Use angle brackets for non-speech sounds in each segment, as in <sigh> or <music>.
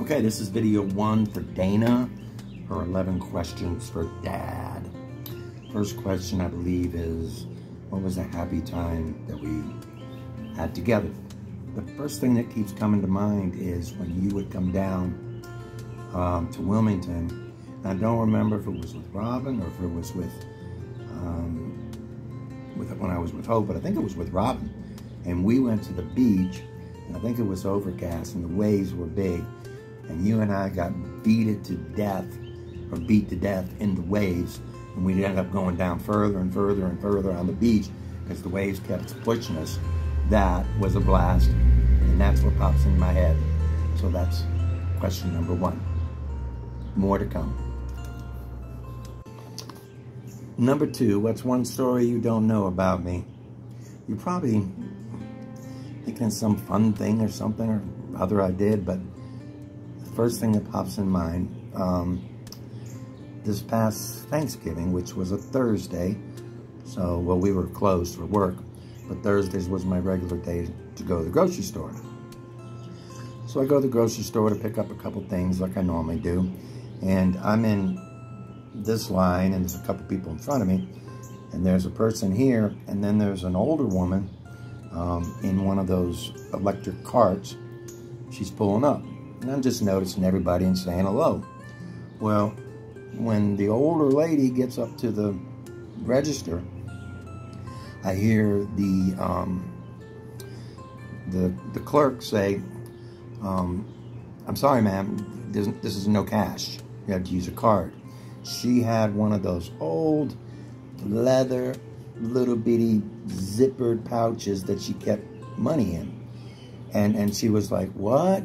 Okay, this is video one for Dayna. Her 11 questions for dad. First question, I believe, is what was a happy time that we had together? The first thing that keeps coming to mind is when you would come down um, to Wilmington. I don't remember if it was with Robin or if it was with, um, with when I was with Hope, but I think it was with Robin. And we went to the beach, and I think it was overcast, and the waves were big and you and I got beaten to death or beat to death in the waves and we ended up going down further and further and further on the beach because the waves kept pushing us. That was a blast and that's what pops in my head. So that's question number one. More to come. Number two, what's one story you don't know about me? You're probably thinking some fun thing or something or other I did, but first thing that pops in mind, um, this past Thanksgiving, which was a Thursday, so, well, we were closed for work, but Thursdays was my regular day to go to the grocery store. So I go to the grocery store to pick up a couple things like I normally do, and I'm in this line, and there's a couple people in front of me, and there's a person here, and then there's an older woman um, in one of those electric carts. She's pulling up. And I'm just noticing everybody and saying hello. Well, when the older lady gets up to the register, I hear the um, the the clerk say, um, "I'm sorry, ma'am, this, this is no cash. You have to use a card." She had one of those old leather little bitty zippered pouches that she kept money in, and and she was like, "What?"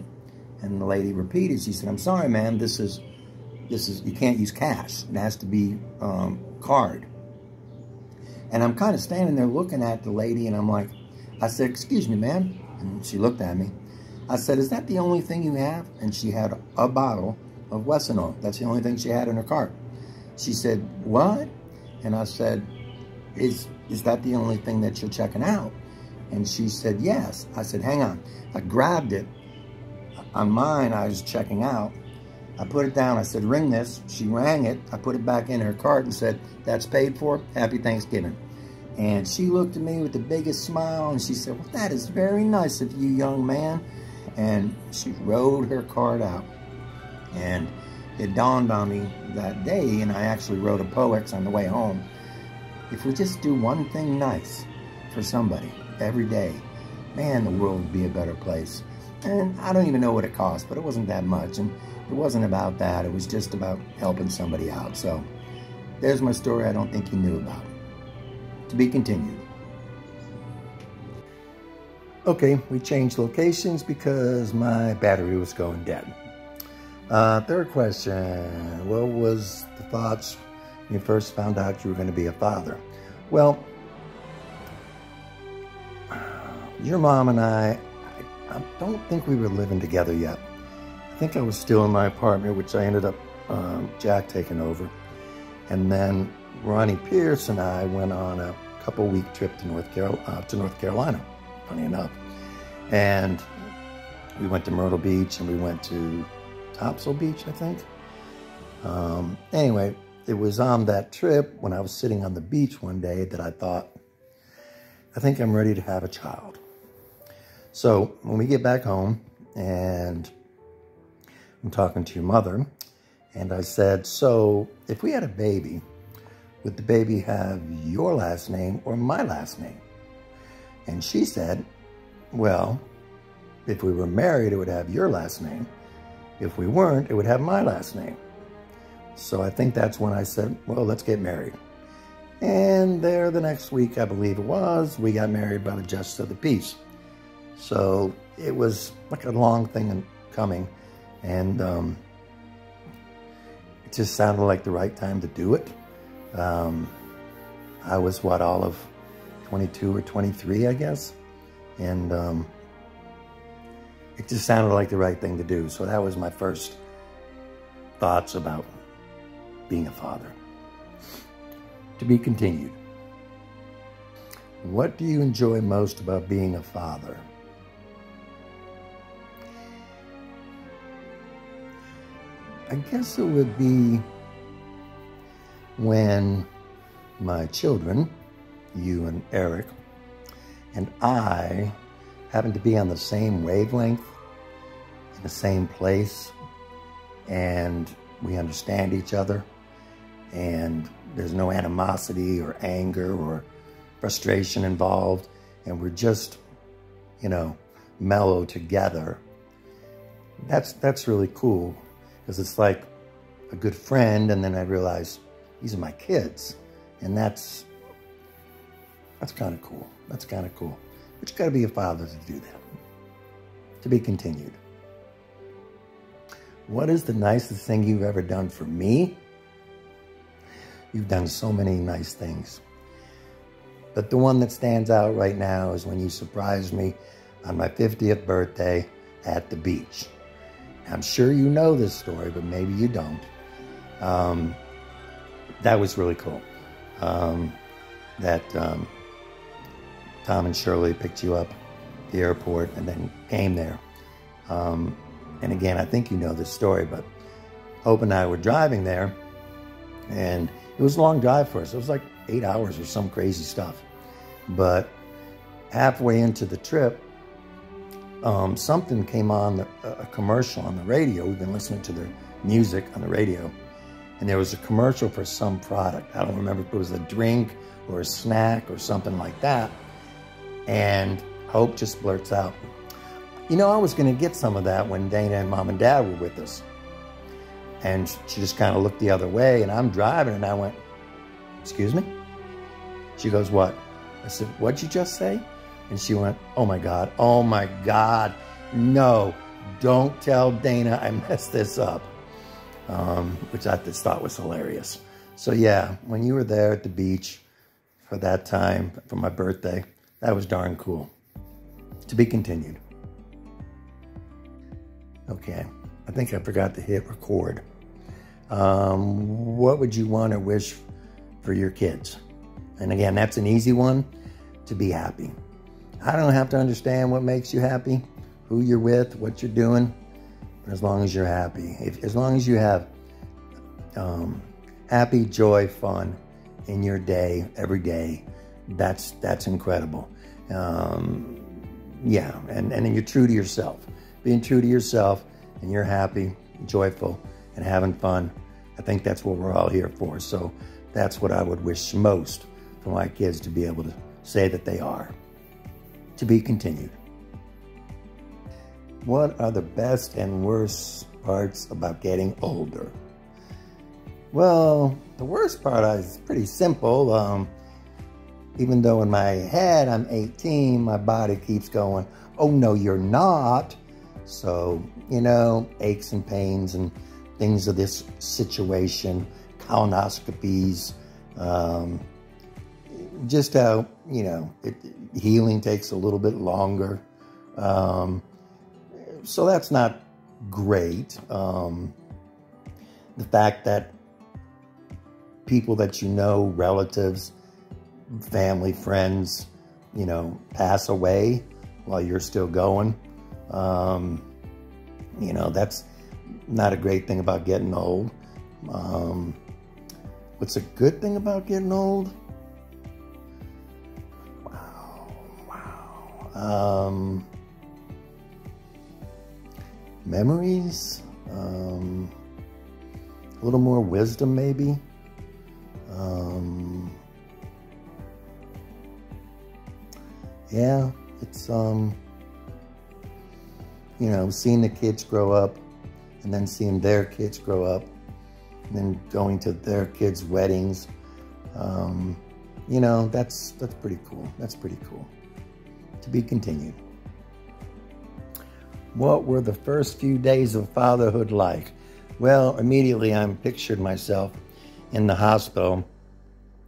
And the lady repeated, she said, I'm sorry, ma'am, this is, this is, you can't use cash. It has to be um, card. And I'm kind of standing there looking at the lady and I'm like, I said, excuse me, ma'am. And she looked at me. I said, is that the only thing you have? And she had a bottle of Wesson That's the only thing she had in her cart. She said, what? And I said, is, is that the only thing that you're checking out? And she said, yes. I said, hang on. I grabbed it on mine, I was checking out. I put it down. I said, ring this. She rang it. I put it back in her cart and said, that's paid for. Happy Thanksgiving. And she looked at me with the biggest smile and she said, well, that is very nice of you, young man. And she rode her cart out. And it dawned on me that day, and I actually wrote a poex on the way home. If we just do one thing nice for somebody every day, man, the world would be a better place. And I don't even know what it cost, but it wasn't that much. And it wasn't about that. It was just about helping somebody out. So there's my story I don't think you knew about. To be continued. Okay, we changed locations because my battery was going dead. Uh, third question, what was the thoughts when you first found out you were going to be a father? Well, your mom and I I don't think we were living together yet. I think I was still in my apartment, which I ended up um, Jack taking over. And then Ronnie Pierce and I went on a couple week trip to North, Carol uh, to North Carolina, funny enough. And we went to Myrtle Beach and we went to Topsail Beach, I think. Um, anyway, it was on that trip when I was sitting on the beach one day that I thought, I think I'm ready to have a child. So when we get back home and I'm talking to your mother and I said, so if we had a baby, would the baby have your last name or my last name? And she said, well, if we were married, it would have your last name. If we weren't, it would have my last name. So I think that's when I said, well, let's get married. And there the next week, I believe it was, we got married by the Justice of the Peace. So it was like a long thing coming. And um, it just sounded like the right time to do it. Um, I was, what, all of 22 or 23, I guess. And um, it just sounded like the right thing to do. So that was my first thoughts about being a father. To be continued. What do you enjoy most about being a father? I guess it would be when my children, you and Eric, and I happen to be on the same wavelength, in the same place, and we understand each other, and there's no animosity or anger or frustration involved, and we're just, you know, mellow together. That's that's really cool because it's like a good friend, and then I realize these are my kids, and that's that's kind of cool. That's kind of cool. But you got to be a father to do that. To be continued. What is the nicest thing you've ever done for me? You've done so many nice things. But the one that stands out right now is when you surprised me on my 50th birthday at the beach. I'm sure you know this story, but maybe you don't. Um, that was really cool. Um, that um, Tom and Shirley picked you up at the airport and then came there. Um, and again, I think you know this story, but Hope and I were driving there, and it was a long drive for us. It was like eight hours or some crazy stuff. But halfway into the trip, um, something came on, the, a commercial on the radio. We've been listening to their music on the radio. And there was a commercial for some product. I don't remember if it was a drink or a snack or something like that. And Hope just blurts out, You know, I was going to get some of that when Dayna and mom and dad were with us. And she just kind of looked the other way, and I'm driving, and I went, Excuse me? She goes, What? I said, What'd you just say? And she went, Oh my God, oh my God, no, don't tell Dayna I <laughs> messed this up, um, which I just thought was hilarious. So, yeah, when you were there at the beach for that time, for my birthday, that was darn cool. To be continued. Okay, I think I forgot to hit record. Um, what would you want to wish for your kids? And again, that's an easy one to be happy. I don't have to understand what makes you happy, who you're with, what you're doing, but as long as you're happy. If, as long as you have um, happy, joy, fun in your day, every day, that's that's incredible. Um, yeah, and, and then you're true to yourself. Being true to yourself and you're happy, joyful, and having fun. I think that's what we're all here for. So that's what I would wish most for my kids to be able to say that they are. To be continued. What are the best and worst parts about getting older? Well, the worst part is pretty simple. Um, even though in my head I'm 18, my body keeps going, oh no, you're not. So, you know, aches and pains and things of this situation, colonoscopies, um, just how, you know, it, healing takes a little bit longer. Um, so that's not great. Um, the fact that people that you know, relatives, family, friends, you know, pass away while you're still going. Um, you know, that's not a great thing about getting old. Um, what's a good thing about getting old? Um, memories, um, a little more wisdom, maybe. Um, yeah, it's, um, you know, seeing the kids grow up and then seeing their kids grow up and then going to their kids' weddings. Um, you know, that's, that's pretty cool. That's pretty cool. To be continued. What were the first few days of fatherhood like? Well, immediately I'm pictured myself in the hospital.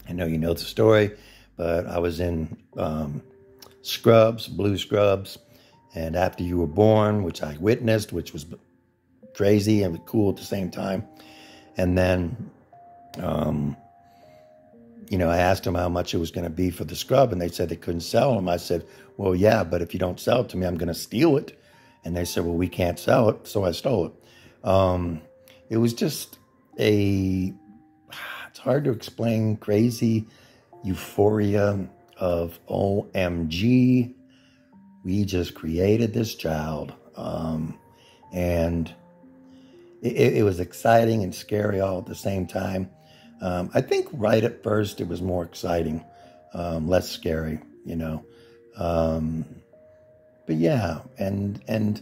I know you know the story, but I was in um, scrubs, blue scrubs. And after you were born, which I witnessed, which was crazy and cool at the same time. And then, um, you know, I asked them how much it was going to be for the scrub, and they said they couldn't sell them. I said, well, yeah, but if you don't sell it to me, I'm going to steal it. And they said, well, we can't sell it. So I stole it. Um, it was just a, <sighs> it's hard to explain, crazy euphoria of OMG. We just created this child. Um, and it, it, was exciting and scary all at the same time. Um, I think right at first it was more exciting, um, less scary, you know. Um, but yeah, and and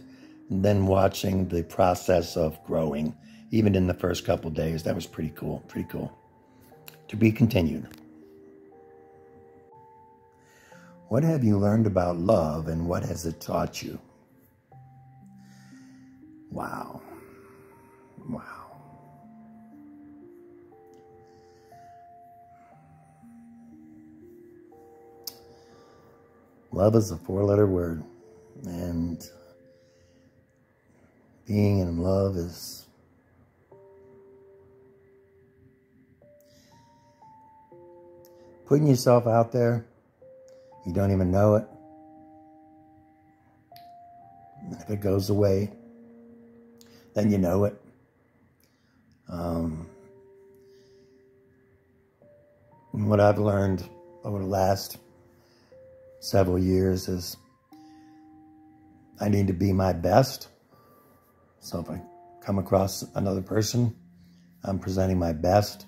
then watching the process of growing, even in the first couple days, that was pretty cool. Pretty cool. To be continued. What have you learned about love and what has it taught you? Wow. Wow. Love is a four letter word, and being in love is putting yourself out there. You don't even know it. If it goes away, then you know it. Um, what I've learned over the last several years is I need to be my best. So if I come across another person, I'm presenting my best.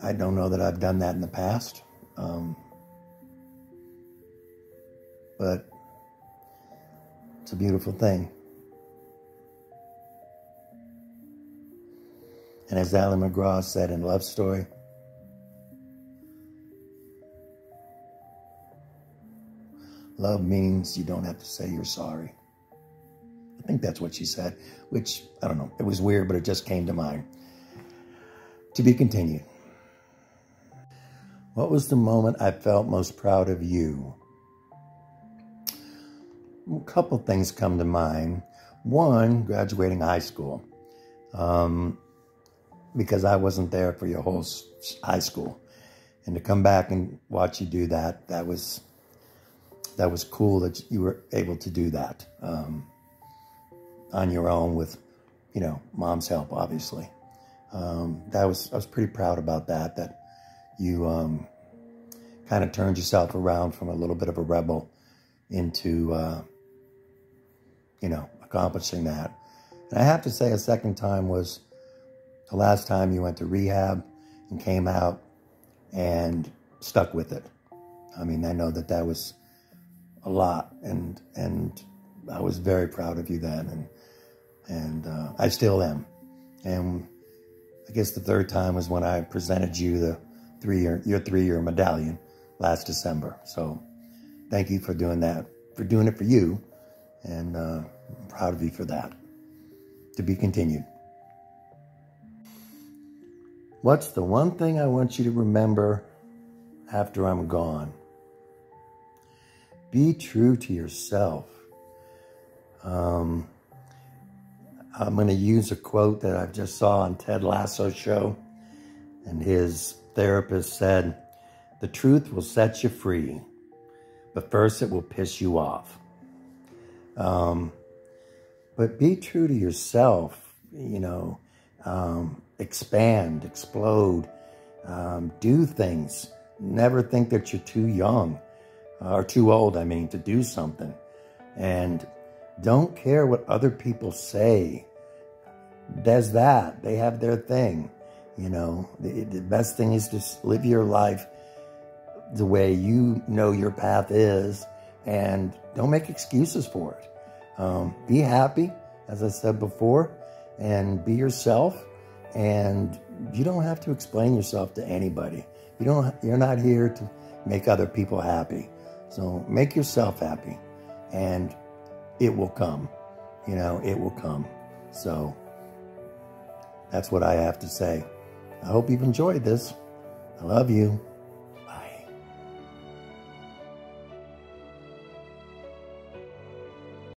I don't know that I've done that in the past. Um, but it's a beautiful thing. And as Ali MacGraw said in Love Story, love means you don't have to say you're sorry. I think that's what she said, which, I don't know, it was weird, but it just came to mind. To be continued. What was the moment I felt most proud of you? A couple things come to mind. One, graduating high school. Um, because I wasn't there for your whole high school. And to come back and watch you do that, that was that was cool that you were able to do that um, on your own with, you know, mom's help, obviously. Um, that was I was pretty proud about that. That you um, kind of turned yourself around from a little bit of a rebel into, uh, you know, accomplishing that. And I have to say, a second time was the last time you went to rehab and came out and stuck with it. I mean, I know that that was a lot, and and I was very proud of you then, and and uh, I still am. And I guess the third time was when I presented you the three year your three year medallion last December. So thank you for doing that, for doing it for you, and uh, I'm proud of you for that. To be continued. What's the one thing I want you to remember after I'm gone? Be true to yourself. Um, I'm going to use a quote that I just saw on Ted Lasso's show. And his therapist said, The truth will set you free, but first it will piss you off. Um, but be true to yourself, you know. Um, expand, explode, um, do things. Never think that you're too young or too old, I mean, to do something. And don't care what other people say. There's that. They have their thing. You know, the, the best thing is to live your life the way you know your path is and don't make excuses for it. Um, be happy, as I said before, and be yourself and you don't have to explain yourself to anybody. You don't you're not here to make other people happy. So make yourself happy and it will come. You know, it will come. So that's what I have to say. I hope you've enjoyed this. I love you.